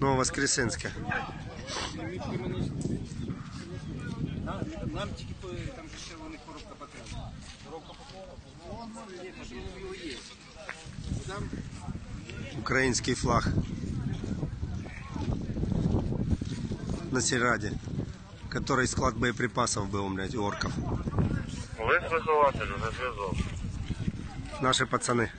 Нововоскресенска. Нам тільки там ще вони коробка потрібна. Коробка потрібна? Український флаг. На Сираде, Который склад боеприпасов был, блядь, у орков. Вы вихователь, вже. Наши пацаны.